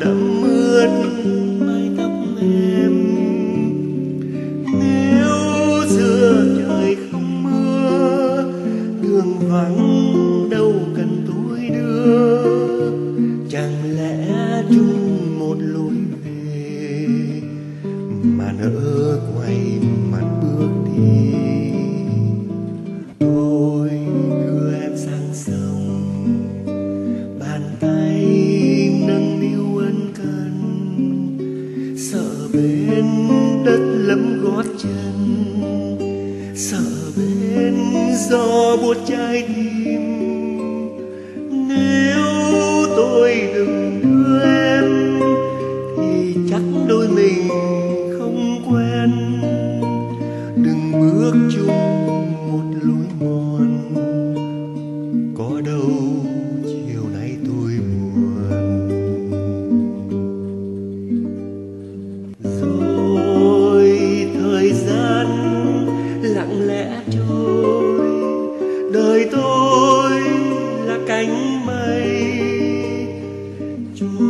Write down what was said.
đẫm ướt mái tóc em nếu xưa trời không mưa, đường vắng đâu cần tôi đưa. Chẳng lẽ chung một lối về mà nỡ quay bên đất lấm gót chân, sợ bên do buốt trái tim. Nếu tôi đừng đưa em, thì chắc đôi mình không quen. Đừng bước chung lẽ trôi. Đời tôi là cánh mây trôi